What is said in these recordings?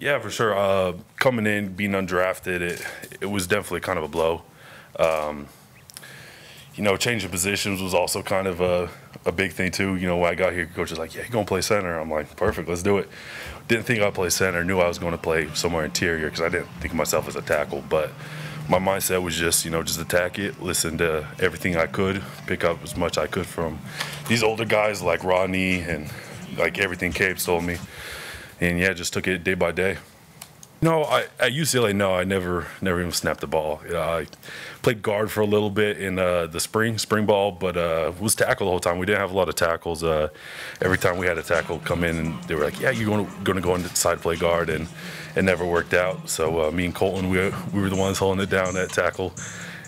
Yeah, for sure. Uh, coming in, being undrafted, it it was definitely kind of a blow. Um, you know, changing positions was also kind of a, a big thing too. You know, when I got here, coach was like, "Yeah, you're gonna play center." I'm like, "Perfect, let's do it." Didn't think I'd play center. Knew I was going to play somewhere interior because I didn't think of myself as a tackle. But my mindset was just, you know, just attack it, listen to everything I could, pick up as much I could from these older guys like Rodney and like everything Capes told me, and yeah, just took it day by day. No, I, at UCLA, no, I never, never even snapped the ball. Uh, I played guard for a little bit in uh, the spring, spring ball, but uh, was tackle the whole time. We didn't have a lot of tackles. Uh, every time we had a tackle come in, and they were like, "Yeah, you're going to go inside play guard," and it never worked out. So uh, me and Kolton, we we were the ones holding it down at tackle.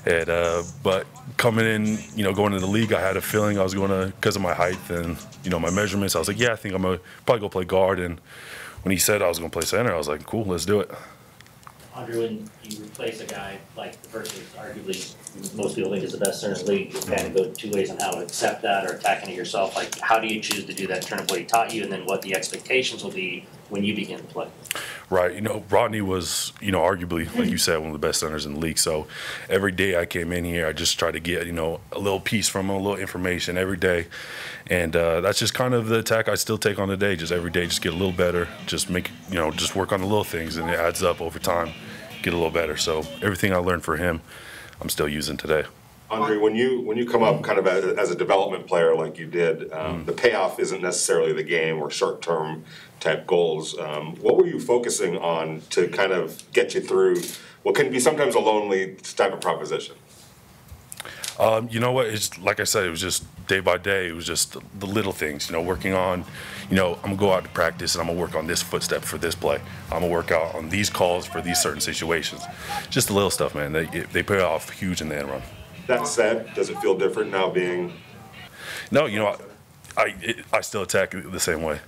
And uh, but coming in, you know, going to the league, I had a feeling I was going to because of my height and you know my measurements. I was like, yeah, I think I'm gonna probably go play guard and when he said I was going to play center, I was like, cool, let's do it. Andre, when you replace a guy like the person who's arguably most people think is the best center in the league, you kind of go two ways on how to accept that or attacking it yourself. Like, how do you choose to do that in terms of what he taught you, and then what the expectations will be when you begin to play? Right. You know, Rodney was, you know, arguably, like you said, one of the best centers in the league. So every day I came in here, I just tried to get, you know, a little piece from him, a little information every day. And uh, that's just kind of the attack I still take on the day. Just every day, just get a little better. Just make, you know, just work on the little things, and it adds up over time. Get a little better. So everything I learned for him, I'm still using today. Andre, when you when you come up kind of as, as a development player like you did, um, mm. the payoff isn't necessarily the game or short term type goals. Um, what were you focusing on to kind of get you through what can be sometimes a lonely type of proposition? Um, you know what? It's like I said, it was just day by day. It was just the little things. You know, working on. You know, I'm gonna go out to practice and I'm gonna work on this footstep for this play. I'm gonna work out on these calls for these certain situations. Just the little stuff, man. They they pay off huge in the end run. That said, does it feel different now being? No, you know, I I, I still attack the same way.